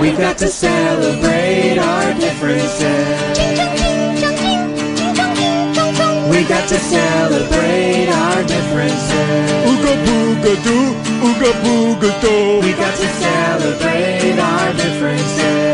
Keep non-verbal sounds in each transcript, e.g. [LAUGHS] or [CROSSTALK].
We got to celebrate our differences. We got to celebrate our differences. Ooga booga doo, ooga booga doo. We got to celebrate our differences.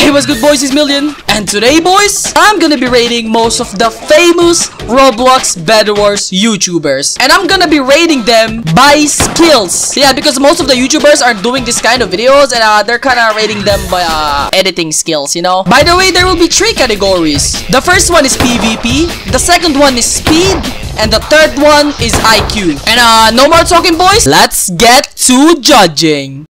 Hey, what's good boys, it's Milyon. And today boys, I'm gonna be rating most of the famous Roblox Bed Wars YouTubers. And I'm gonna be rating them by skills. Yeah, because most of the YouTubers are doing this kind of videos and uh, they're kinda rating them by uh, editing skills, you know? By the way, there will be three categories. The first one is PvP, the second one is speed, and the third one is IQ. And uh, no more talking boys, let's get to judging.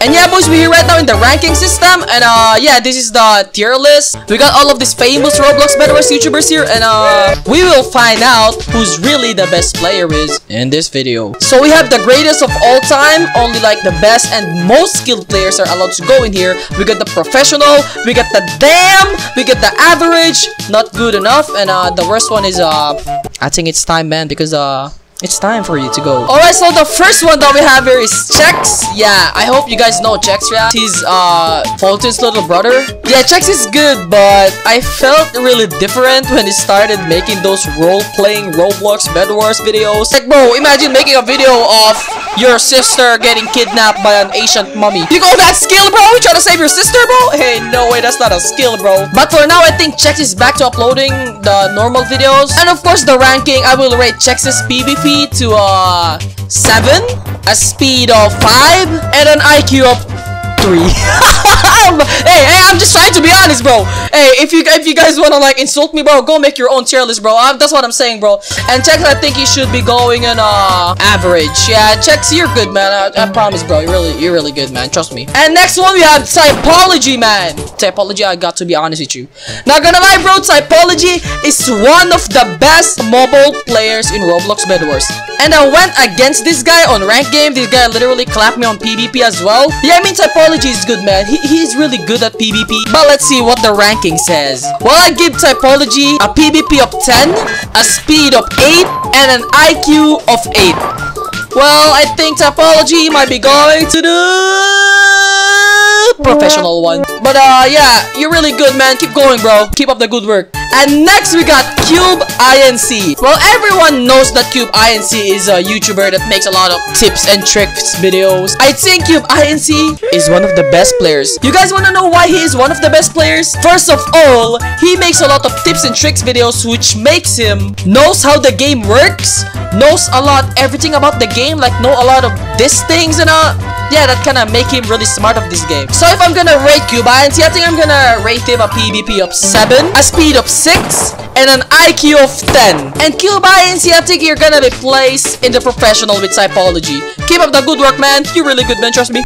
And yeah, boys, we're here right now in the ranking system. And uh, yeah, this is the tier list. We got all of these famous Roblox Bedwars YouTubers here. And uh, we will find out who's really the best player is in this video. So we have the greatest of all time. Only like the best and most skilled players are allowed to go in here. We got the professional. We got the damn. We got the average. Not good enough. And uh, the worst one is uh, I think it's time, man, because uh. It's time for you to go. Alright, so the first one that we have here is Chex. Yeah, I hope you guys know Chex, yeah. He's, uh, Foltyn's little brother. Yeah, Chex is good, but I felt really different when he started making those role-playing Roblox Bed Wars videos. Like, bro, imagine making a video of your sister getting kidnapped by an ancient mummy. You call that skill, bro? You trying to save your sister, bro? Hey, no way, that's not a skill, bro. But for now, I think Chex is back to uploading the normal videos. And of course, the ranking, I will rate Chex's PvP to uh 7, a speed of 5, and an IQ of 3. [LAUGHS] hey, hey, I'm just trying to be honest, bro. Hey, if you if you guys wanna like insult me, bro, go make your own tier list, bro. Um, that's what I'm saying, bro. And Chex, I think he should be going in uh average. Yeah, Chex, you're good, man. I, I promise, bro. You're really you're really good, man. Trust me. And next one we have Typology, man. Typology, I got to be honest with you. Not gonna lie, bro. Typology is one of the best mobile players in Roblox Bedwars. And I went against this guy on rank game. This guy literally clapped me on PvP as well. Yeah, I mean Typology is good, man. He, he's really good at PvP. But let's see what the ranking says. Well, I give Typology a PvP of 10, a speed of 8, and an IQ of 8. Well, I think Typology might be going to the professional one. But uh, yeah, you're really good, man. Keep going, bro. Keep up the good work. And next we got Cube INC. Well, everyone knows that Cube INC is a YouTuber that makes a lot of tips and tricks videos. I think Cube INC is one of the best players. You guys want to know why he is one of the best players? First of all, he makes a lot of tips and tricks videos which makes him knows how the game works, knows a lot everything about the game, like know a lot of these things and uh yeah, that kind of make him really smart of this game. So if I'm gonna rate Cube INC, I think I'm gonna rate him a PvP of 7, a speed of 6, and an IQ of 10. And Cube INC, I think you're gonna be placed in the professional with Typology. Keep up the good work, man. You're really good, man. Trust me.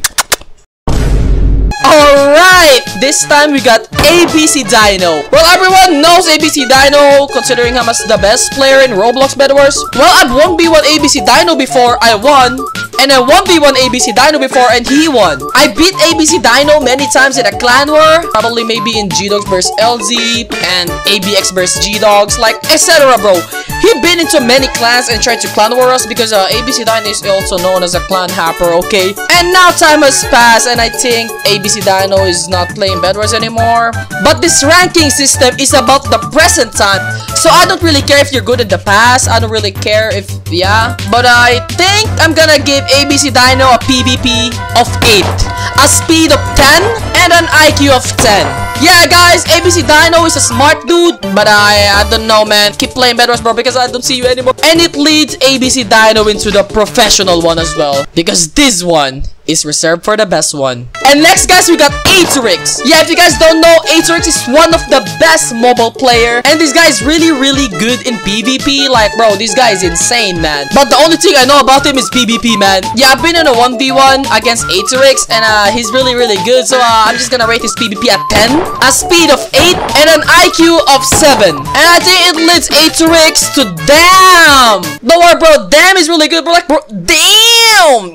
Alright, this time we got ABC Dino. Well, everyone knows ABC Dino, considering him as the best player in Roblox Bed Wars. Well, I've 1v1 ABC Dino before, I won. And I 1v1 ABC Dino before and he won. I beat ABC Dino many times in a clan war. Probably maybe in GDoggs vs LZ and ABX vs GDoggs, like etc bro. He been into many clans and tried to clan war us because uh, ABC Dino is also known as a clan happer, okay? And now time has passed and I think ABC Dino is not playing Bed Wars anymore. But this ranking system is about the present time. So I don't really care if you're good in the past. I don't really care if, yeah. But I think I'm gonna give ABC Dino a PvP of 8, a speed of 10, and an IQ of 10. Yeah, guys, ABC Dino is a smart dude, but I, I don't know, man. Keep playing Bed bro, because I don't see you anymore. And it leads ABC Dino into the professional one as well, because this one is reserved for the best one. And next, guys, we got Atrix. Yeah, if you guys don't know, Atrix is one of the best mobile player. And this guy is really, really good in PvP. Like, bro, this guy is insane, man. But the only thing I know about him is PvP, man. Yeah, I've been in a 1v1 against Atrix, and uh, he's really, really good. So uh, I'm just gonna rate his PvP at 10, a speed of 8, and an IQ of 7. And I think it leads Atrix to damn. Don't worry, bro. Damn is really good, bro. Like, bro, damn.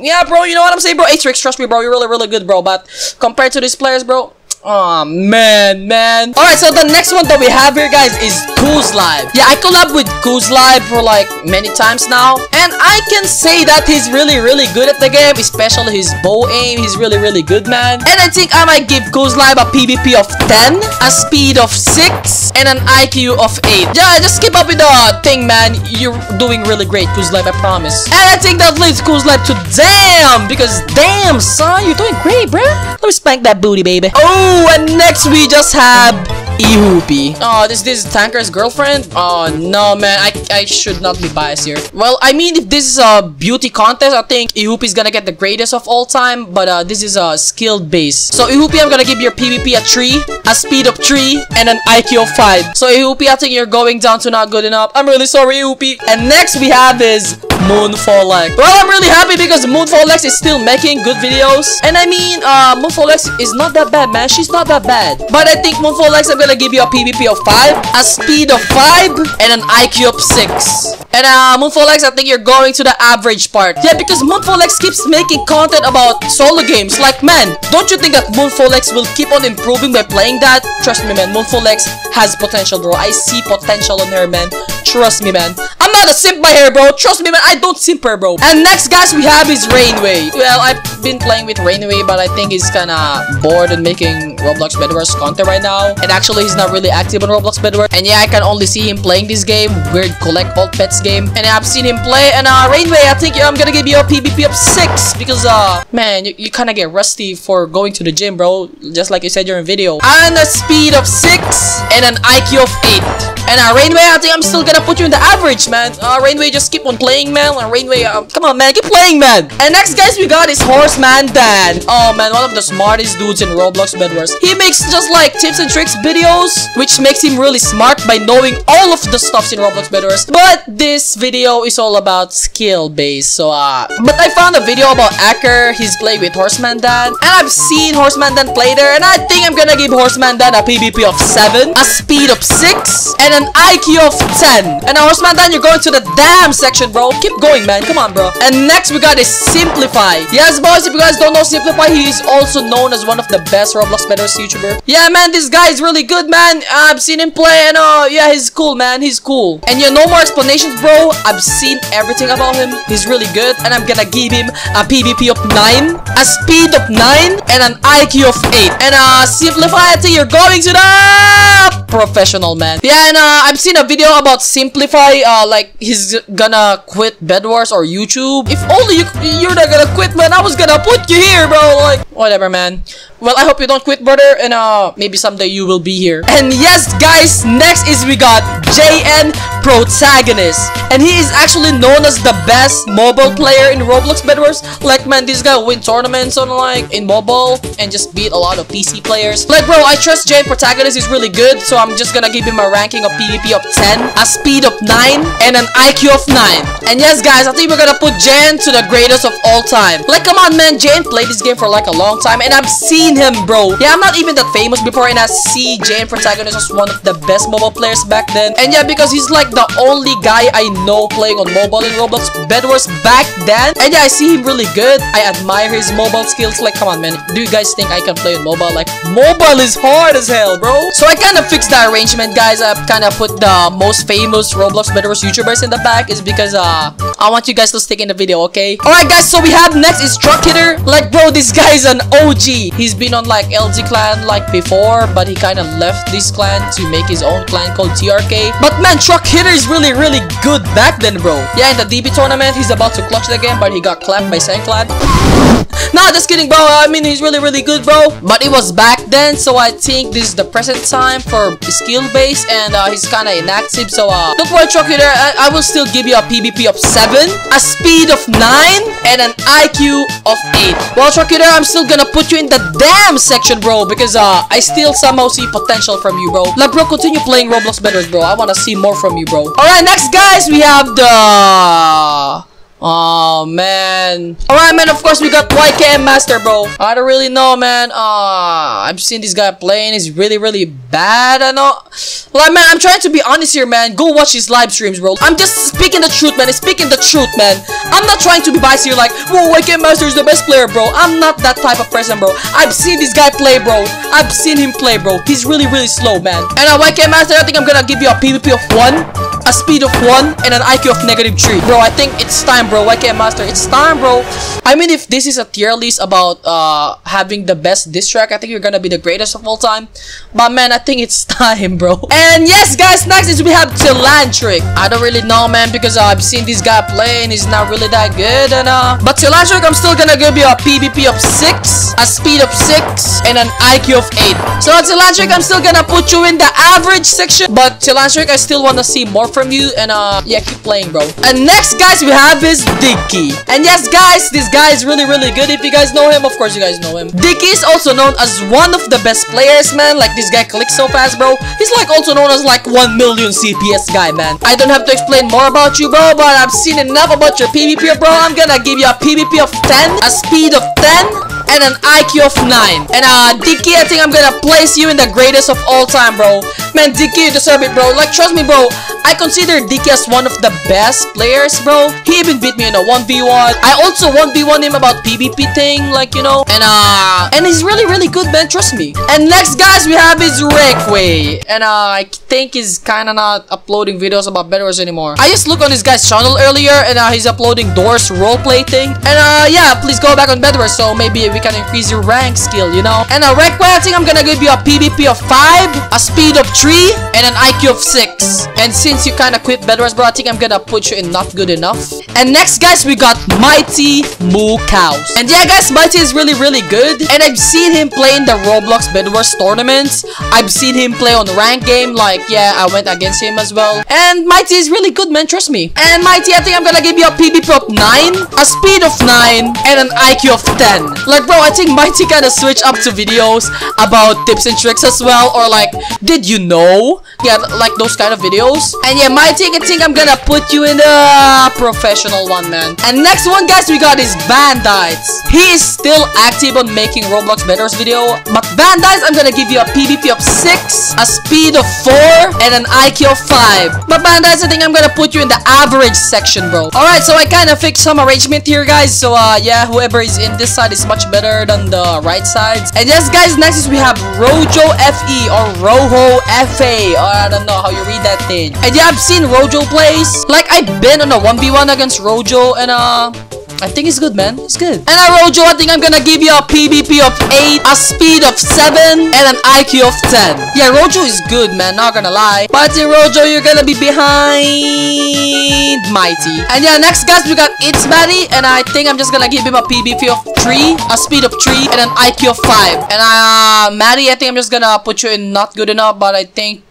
Yeah, bro, you know what I'm saying, bro? Atrix, trust me, bro. You're really, really good, bro. But compared to these players, bro, Oh man, man. Alright, so the next one that we have here, guys, is Kuz Live. Yeah, I collab with Kuz Live for like many times now. And I can say that he's really, really good at the game, especially his bow aim. He's really, really good, man. And I think I might give Kuz Live a PvP of 10, a speed of 6, and an IQ of 8. Yeah, just keep up with the thing, man. You're doing really great, Kuz Live, I promise. And I think that leads Kuz Live to damn, because damn, son, you're doing great, bro. Let me spank that booty, baby. Oh, and next we just have Ihupi. Oh, this this is TanqR's girlfriend? Oh no man, I I should not be biased here. Well, I mean if this is a beauty contest, I think is gonna get the greatest of all time, but uh this is a skilled base. So Ihupi, I'm gonna give your PvP a 3, a speed of 3, and an IQ of 5. So Ihupi, I think you're going down to not good enough. I'm really sorry, Ihupi. And next we have is Moonfall Well, I'm really happy because Moonfall is still making good videos. And I mean, uh, Moonfall is not that bad, man. She's not that bad. But I think Moonfall I'm gonna give you a PvP of 5, a speed of 5, and an IQ of 6. And uh, Moonfall I think you're going to the average part. Yeah, because Moonfall keeps making content about solo games. Like, man, don't you think that Moonfall will keep on improving by playing that? Trust me, man. Moonfall has potential, bro. I see potential in her, man. Trust me, man. I'm not a simp by her, bro. Trust me, man. I don't simper, bro. And next, guys, we have is Rainway. Well, I've been playing with Rainway, but I think he's kind of bored and making Roblox Bedwars content right now. And actually, he's not really active on Roblox Bedwars. And yeah, I can only see him playing this game. Weird collect all pets game. And I've seen him play. And uh, Rainway, I think I'm gonna give you a PvP of 6. Because, uh, man, you, you kind of get rusty for going to the gym, bro. Just like you said during video. And a speed of 6. And an IQ of 8. And uh, Rainway, I think I'm still gonna put you in the average, man. Uh, Rainway, just keep on playing, man. Uh, Rainway, uh, come on, man. Keep playing, man. And next, guys, we got is Horseman Dan. Oh, man. One of the smartest dudes in Roblox Bedwars. He makes just like tips and tricks videos, which makes him really smart by knowing all of the stuffs in Roblox Bedwars. But this video is all about skill based. So, uh, but I found a video about Ahker. He's playing with Horseman Dan. And I've seen Horseman Dan play there. And I think I'm gonna give Horseman Dan a PvP of 7, a speed of 6, and an IQ of 10. And now, Dan, you're going to the damn section, bro. Keep going, man. Come on, bro. And next, we got is Simplify. Yes, boys, if you guys don't know Simplify, he is also known as one of the best Roblox Bedwars YouTuber. Yeah, man, this guy is really good, man. I've seen him play, and uh, yeah, he's cool, man. He's cool. And yeah, no more explanations, bro. I've seen everything about him. He's really good, and I'm gonna give him a PvP of 9, a speed of 9, and an IQ of 8. And uh, Simplify, I think you're going to the professional, man. Yeah, and uh, uh, I've seen a video about Simplify, uh, like he's gonna quit Bedwars or YouTube. If only you, you're not gonna quit, man. I was gonna put you here, bro. Like, whatever, man. Well, I hope you don't quit, brother, and uh, maybe someday you will be here. And yes, guys, next is we got JN Protagonist. And he is actually known as the best mobile player in Roblox Bedwars. Like, man, this guy win tournaments on, like, in mobile and just beat a lot of PC players. Like, bro, I trust JN Protagonist is really good, so I'm just gonna give him a ranking of PvP of 10, a speed of 9, and an IQ of 9. And yes, guys, I think we're gonna put JN to the greatest of all time. Like, come on, man, JN played this game for, like, a long time, and I've seen seen him, bro. Yeah, I'm not even that famous before, and I see JN Protagonist as one of the best mobile players back then. And yeah, because he's like the only guy I know playing on mobile in Roblox Bedwars back then. And yeah, I see him really good. I admire his mobile skills. Like, come on, man. Do you guys think I can play on mobile? Like, mobile is hard as hell, bro. So I kind of fixed the arrangement, guys. I kind of put the most famous Roblox Bedwars YouTubers in the back is because, uh, I want you guys to stick in the video, okay? Alright, guys, so we have next is Truck Hitter. Like, bro, this guy is an OG. He's been on like LG clan like before, but he kind of left this clan to make his own clan called TRK. But man, Truck Hitter is really, really good back then, bro. Yeah, in the DB tournament, he's about to clutch the game, but he got clapped by Clan. [LAUGHS] nah, just kidding, bro. I mean, he's really, really good, bro. But it was back then, so I think this is the present time for skill base, and uh, he's kind of inactive. So uh, don't worry, Truck Hitter. I, I will still give you a PvP of 7, a speed of 9, and an IQ of 8. Well, Truck Hitter, I'm still gonna put you in the damn section, bro, because uh, I still somehow see potential from you, bro. Like, bro, continue playing Roblox Bedwars, bro. I want to see more from you, bro. Alright, next, guys, we have the... Oh man. Alright man, of course we got YKM Master bro. I don't really know man. Uh I've seen this guy playing. He's really really bad. I know. Like man, I'm trying to be honest here man. Go watch his live streams bro. I'm just speaking the truth man. Speaking the truth man. I'm not trying to be biased here like, whoa YKM Master is the best player bro. I'm not that type of person bro. I've seen this guy play bro. I've seen him play bro. He's really really slow man. And uh, YKM Master, I think I'm gonna give you a PvP of 1 a speed of 1, and an IQ of negative 3. Bro, I think it's time, bro. YKM Master, it's time, bro. I mean, if this is a tier list about uh, having the best diss track, I think you're gonna be the greatest of all time. But man, I think it's [LAUGHS] time, bro. And yes, guys, next is we have Telanthric. I don't really know, man, because uh, I've seen this guy play, and he's not really that good. And uh, But Telanthric, I'm still gonna give you a PvP of 6, a speed of 6, and an IQ of 8. So Telanthric, I'm still gonna put you in the average section. But Telanthric, I still wanna see more from you and uh yeah keep playing bro. And next guys we have is Dicky and yes guys this guy is really really good. If you guys know him of course you guys know him. Dicky is also known as one of the best players man. Like this guy clicks so fast bro. He's like also known as like 1 million CPS guy man. I don't have to explain more about you bro but I've seen enough about your PvP bro. I'm gonna give you a PvP of 10 a speed of 10 and an IQ of 9. And uh, Dicky, I think I'm gonna place you in the greatest of all time, bro. Man, Dicky, you deserve it, bro. Like, trust me, bro. I consider Dicky as one of the best players, bro. He even beat me in a 1v1. I also 1v1 him about PvP thing, like, you know. And, uh, and he's really, really good, man. Trust me. And next, guys, we have is Rektway. And, uh, I think he's kind of not uploading videos about Bedwars anymore. I just looked on this guy's channel earlier, and, uh, he's uploading Doors roleplay thing. And, uh, yeah, please go back on Bedwars so maybe we can increase your rank skill, you know? And, uh, Rektway, I think I'm gonna give you a PvP of 5, a speed of 3, and an IQ of 6. And since you kind of quit Bedwars, bro, I think I'm gonna put you in not good enough. And next, guys, we got Mighty Moo Cows. And yeah, guys, Mighty is really, really good. And I've seen him play in the Roblox Bedwars tournaments. I've seen him play on the rank game. Like, yeah, I went against him as well. And Mighty is really good, man. Trust me. And Mighty, I think I'm gonna give you a PvP of 9, a speed of 9, and an IQ of 10. Like, bro, I think Mighty kind of switch up to videos about tips and tricks as well. Or like, did you know? Yeah, like those kind of videos. And yeah, Mighty, I think I'm gonna put you in the professional one, man. And next one, guys, we got is Bandites. He is still active on making Roblox Bedwars video. But Bandites, I'm gonna give you a PvP of 6, a speed of 4, and an IQ of 5. But Bandites, the thing I'm gonna put you in the average section, bro. Alright, so I kind of fixed some arrangement here, guys. So, uh, yeah, whoever is in this side is much better than the right sides. And yes, guys, next is we have Rojo FE or Rojo FA. Or I don't know how you read that thing. And yeah, I've seen Rojo plays. Like, I've been on a 1v1 against Rojo, and, uh... I think it's good, man. It's good. And I Rojo, I think I'm gonna give you a PvP of 8, a speed of 7, and an IQ of 10. Yeah, Rojo is good, man. Not gonna lie. But in Rojo, you're gonna be behind Mighty. And yeah, next guys, we got ItsMatty. And I think I'm just gonna give him a PvP of 3, a speed of 3, and an IQ of 5. And uh, Matty, I think I'm just gonna put you in not good enough, but I think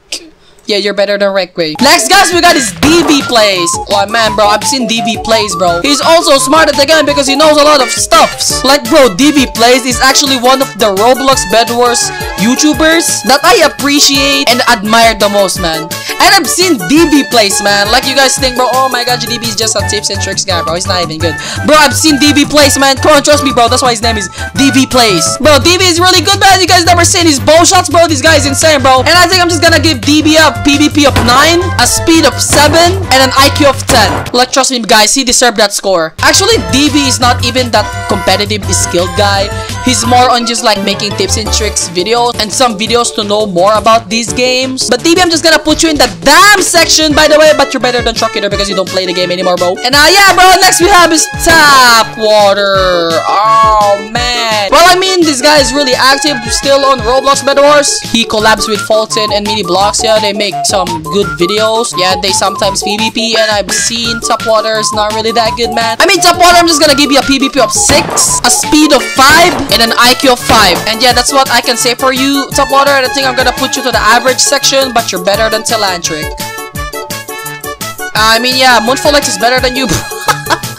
yeah, you're better than Rektway. Next, guys, we got his DB plays. Oh, man, bro, I've seen DB plays, bro. He's also smart at the game because he knows a lot of stuffs. Like, bro, DB plays is actually one of the Roblox Bedwars YouTubers that I appreciate and admire the most, man. And I've seen DB plays, man. Like, you guys think, bro, oh my god, DB is just a tips and tricks guy, bro. He's not even good. Bro, I've seen DB plays, man. Come on, trust me, bro. That's why his name is DB plays. Bro, DB is really good, man. You guys never seen his bow shots, bro. This guy is insane, bro. And I think I'm just gonna give DB up PvP of 9, a speed of 7, and an IQ of 10. Like, trust me, guys, he deserved that score. Actually, DB is not even that competitive, skilled guy. He's more on just like making tips and tricks videos and some videos to know more about these games. But DB, I'm just gonna put you in the damn section, by the way, but you're better than Truck Hitter because you don't play the game anymore, bro. And uh, yeah, bro, next we have is Tap Water. Oh, man. Well, I mean, this guy is really active still on Roblox Bedwars. He collabs with Foltyn and Mini Blocks. Yeah, they make some good videos. Yeah, they sometimes PvP, and I've seen Tap Water is not really that good, man. I mean, Tap Water, I'm just gonna give you a PvP of 6, a speed of 5, and an IQ of 5. And yeah, that's what I can say for you, Tap Water. And I think I'm gonna put you to the average section, but you're better than Telanthric. I mean, yeah, Moonfallx is better than you, [LAUGHS]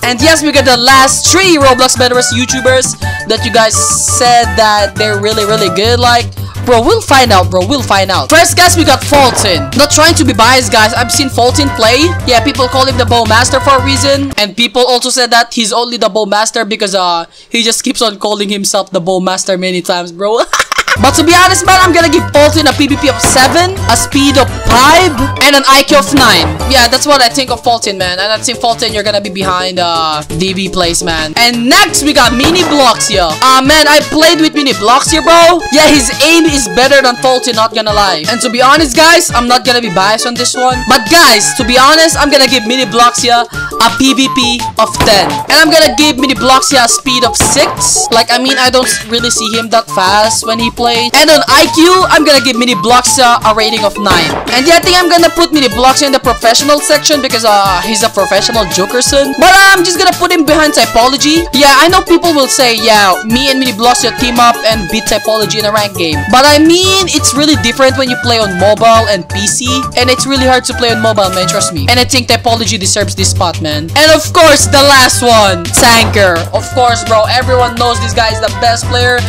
And yes, we got the last three Roblox Bedwars YouTubers that you guys said that they're really, really good. Like, Bro, we'll find out, bro. We'll find out. First, guys, we got Foltyn. Not trying to be biased, guys. I've seen Foltyn play. Yeah, people call him the Bowmaster for a reason. And people also said that he's only the Bowmaster because uh he just keeps on calling himself the Bowmaster many times, bro. [LAUGHS] But to be honest, man, I'm gonna give Foltyn a PvP of 7, a speed of 5, and an IQ of 9. Yeah, that's what I think of Foltyn, man. And I think Foltyn, you're gonna be behind uh, DB plays, man. And next, we got Mini Bloxia. Ah, uh, man, I played with Mini Bloxia, bro. Yeah, his aim is better than Foltyn, not gonna lie. And to be honest, guys, I'm not gonna be biased on this one. But guys, to be honest, I'm gonna give Mini Bloxia a PvP of 10. And I'm gonna give Mini Bloxia a speed of 6. Like, I mean, I don't really see him that fast when he plays and on IQ, I'm gonna give Mini Bloxia a rating of 9. And yeah, I think I'm gonna put Mini Bloxia in the professional section because uh, he's a professional Jokerson. But uh, I'm just gonna put him behind Typology. Yeah, I know people will say, yeah, me and Mini Blocks Bloxia team up and beat Typology in a rank game. But I mean, it's really different when you play on mobile and PC. And it's really hard to play on mobile, man, trust me. And I think Typology deserves this spot, man. And of course, the last one, TanqR. Of course, bro, everyone knows this guy is the best player.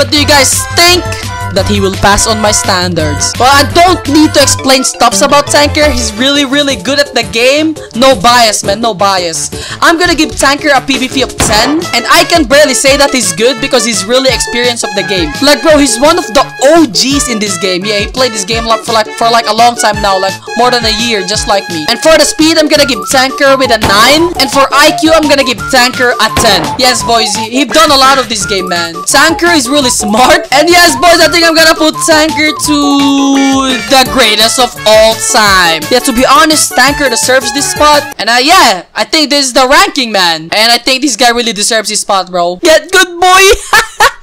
But do you guys think that he will pass on my standards. Well, I don't need to explain stuffs about TanqR. He's really, really good at the game. No bias, man. No bias. I'm gonna give TanqR a PvP of 10. And I can barely say that he's good because he's really experienced of the game. Like, bro, he's one of the OGs in this game. Yeah, he played this game for like, for like a long time now. Like, more than a year, just like me. And for the speed, I'm gonna give TanqR with a 9. And for IQ, I'm gonna give TanqR a 10. Yes, boys. He's done a lot of this game, man. TanqR is really [LAUGHS] smart. And yes, boys, I think think I'm gonna put TanqR to the greatest of all time. Yeah, to be honest, TanqR deserves this spot. And uh, yeah, I think this is the ranking, man. And I think this guy really deserves this spot, bro. Yeah, good boy. [LAUGHS]